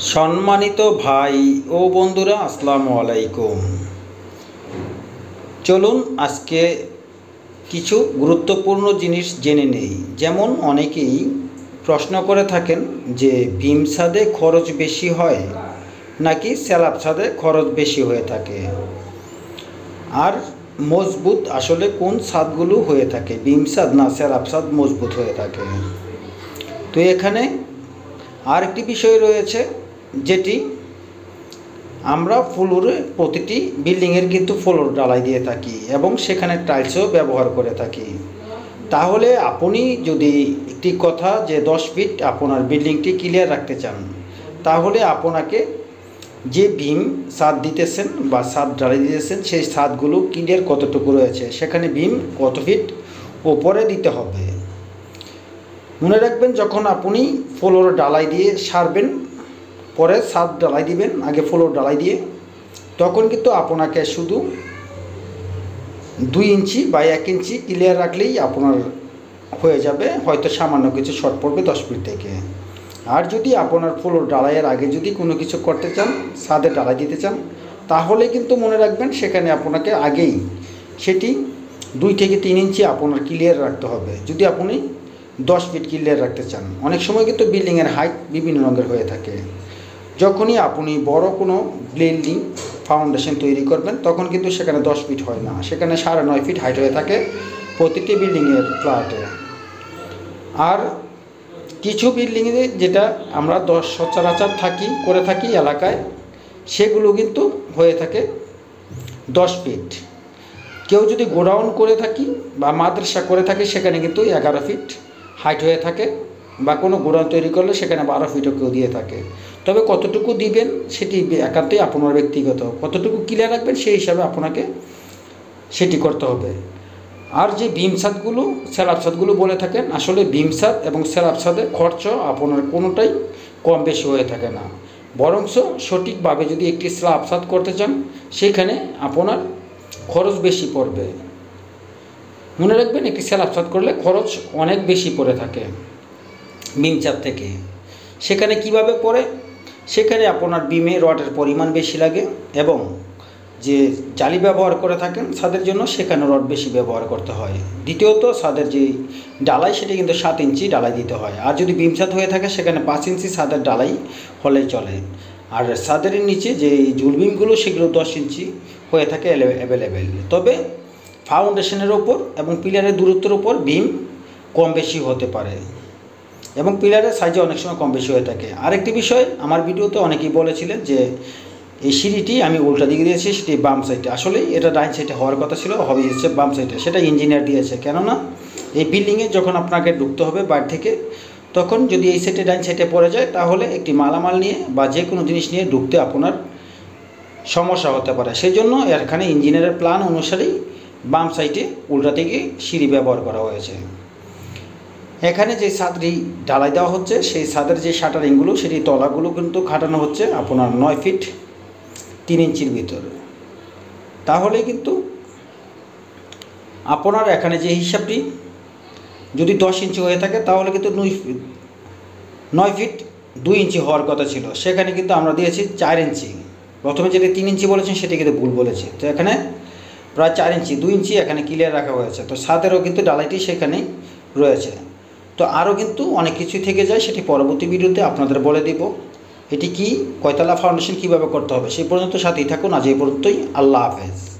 সম্মানিত ভাই ও বন্ধুরা, আসসালামু আলাইকুম। চলুন আজকে কিছু গুরুত্বপূর্ণ জিনিস জেনে নেই। যেমন অনেকেই প্রশ্ন করে থাকেন যে, ভীম ছাদে খরচ বেশি হয় নাকি স্যালাপ ছাদে খরচ বেশি হয়ে থাকে? আর মজবুত আসলে কোন ছাদগুলো হয়ে থাকে? ভীম ছাদ না স্যালাপ ছাদ মজবুত হয়ে থাকে? তো এখানে আরেকটি বিষয় রয়েছে। যেটি আমরা ফ্লোরে প্রতিটি বিল্ডিংয়ের কিন্তু ফ্লোর ডালাই দিয়ে থাকি এবং সেখানে টাইলসও ব্যবহার করে থাকি। তাহলে আপনি যদি একটি কথা যে দশ ফিট আপনার বিল্ডিংটি ক্লিয়ার রাখতে চান, তাহলে আপনাকে যে ভীম ছাদ দিতেছেন বা ছাদ ডালাই দিতেছেন, সেই ছাদগুলো ক্লিয়ার কতটুকু রয়েছে, সেখানে ভীম কত ফিট ওপরে দিতে হবে। মনে রাখবেন যখন আপনি ফ্লোর ডালাই দিয়ে সারবেন পরে ছাদ ডালাই দিবেন, আগে ফ্লোর ডালাই দিয়ে। তখন কিন্তু আপনাকে শুধু দুই ইঞ্চি বা এক ইঞ্চি ক্লিয়ার রাখলেই আপনার হয়ে যাবে, হয়তো সামান্য কিছু শর্ট পড়বে দশ ফিট থেকে। আর যদি আপনার ফ্লোর ডালাইয়ের আগে যদি কোনো কিছু করতে চান, ছাদে ডালাই দিতে চান, তাহলে কিন্তু মনে রাখবেন সেখানে আপনাকে আগেই সেটি দুই থেকে তিন ইঞ্চি আপনার ক্লিয়ার রাখতে হবে। যদি আপনি দশ ফিট ক্লিয়ার রাখতে চান, অনেক সময় কিন্তু বিল্ডিংয়ের হাইট বিভিন্ন রঙের হয়ে থাকে। যখনই আপনি বড় কোনো বিল্ডিং ফাউন্ডেশন তৈরি করবেন, তখন কিন্তু সেখানে দশ ফিট হয় না। সেখানে সাড়ে নয় ফিট হাইট হয়ে থাকে প্রতিটি বিল্ডিংয়ের ফ্ল্যাটে আর কিছু বিল্ডিংয়ে যেটা আমরা দশ সচরাচর থাকি, করে থাকি এলাকায়, সেগুলো কিন্তু হয়ে থাকে দশ ফিট কেউ যদি গোডাউন করে থাকি বা মাদ্রাসা করে থাকে, সেখানে কিন্তু এগারো ফিট হাইট হয়ে থাকে বা কোনো গোডাউন তৈরি করলে সেখানে বারো ফিটও কেউ দিয়ে থাকে। তবে কতটুকু দিবেন সেটি একান্তই আপনার ব্যক্তিগত। কতটুকু ক্লিয়ার রাখবেন সেই হিসাবে আপনাকে সেটি করতে হবে। আর যে ভীম ছাদগুলো স্যালাপ বলে থাকেন, আসলে ভীম ছাদ এবং স্যালাপ ছাদে খরচ আপনার কোনোটাই কম বেশি হয়ে থাকে না। বরঞ্চ সঠিকভাবে যদি একটি ছাদ করতে চান, সেখানে আপনার খরচ বেশি পড়বে। মনে রাখবেন, একটি ছাদ করলে খরচ অনেক বেশি পড়ে থাকে বিম ছাদ থেকে। সেখানে কীভাবে পড়ে? সেখানে আপনার বিমে রডের পরিমাণ বেশি লাগে এবং যে জালি ব্যবহার করে থাকেন ছাদের জন্য সেখানে রড বেশি ব্যবহার করতে হয়। দ্বিতীয়ত ছাদের যে ডালাই, সেটি কিন্তু সাত ইঞ্চি ডালাই দিতে হয়। আর যদি বিম ছাদ হয়ে থাকে, সেখানে পাঁচ ইঞ্চি ছাদের ডালাই হলেই চলে। আর ছাদের নিচে যে জুলবিমগুলো সেগুলো দশ ইঞ্চি হয়ে থাকে অ্যাভেলেবেল তবে ফাউন্ডেশনের ওপর এবং পিলারের দূরত্বের ওপর বিম কম বেশি হতে পারে। এবং পিলারের সাইজে অনেক সময় কম বেশি হয়ে থাকে। আরেকটি বিষয়, আমার ভিডিওতে অনেকেই বলেছিলেন যে, এই সিঁড়িটি আমি উল্টা দিকে দিয়েছি, সেটি বাম সাইডে আসলে এটা ডাইন সাইডে হওয়ার কথা ছিল হবে হচ্ছে বাম সাইডে সেটা ইঞ্জিনিয়ার দিয়েছে। কেননা, এই বিল্ডিংয়ে যখন আপনাকে ঢুকতে হবে বাইরে থেকে, তখন যদি এই সাইডে ডাইন সাইডে পড়ে যায়, তাহলে একটি মালামাল নিয়ে বা যে কোনো জিনিস নিয়ে ঢুকতে আপনার সমস্যা হতে পারে। সেই জন্য এখানে ইঞ্জিনিয়ারের প্ল্যান অনুসারেই বাম সাইডে উল্টা দিকে সিঁড়ি ব্যবহার করা হয়েছে। এখানে যে ছাদটি ঢালাই দেওয়া হচ্ছে, সেই ছাদের যে শাটারিংগুলো, সেটি তলাগুলো কিন্তু খাটানো হচ্ছে আপনার নয় ফিট তিন ইঞ্চির ভিতরে। তাহলে কিন্তু আপনার এখানে যে হিসাবটি, যদি দশ ইঞ্চি হয়ে থাকে, তাহলে কিন্তু নয় নয় ফিট দুই ইঞ্চি হওয়ার কথা ছিল। সেখানে কিন্তু আমরা দিয়েছি চার ইঞ্চি। প্রথমে যেটা তিন ইঞ্চি বলেছেন, সেটি কিন্তু ভুল বলেছি। তো এখানে প্রায় চার ইঞ্চি, দুই ইঞ্চি এখানে ক্লিয়ার রাখা হয়েছে। তো ছাদেরও কিন্তু ডালাইটি সেখানেই রয়েছে। তো আরও কিন্তু অনেক কিছুই থেকে যায়, সেটি পরবর্তী ভিডিওতে আপনাদের বলে দিব। এটি কি? কয়তলা ফাউন্ডেশন কীভাবে করতে হবে? সেই পর্যন্ত সাথেই থাকুন। আজ এই পর্যন্তই। আল্লাহ হাফেজ।